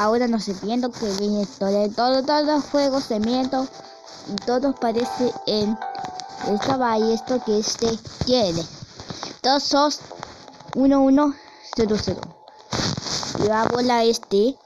ahora no se viendo que viene historia de todo, todos los juegos se miento y todo parece en esta esto que este quiere. Todos sos 1100. Y hago la este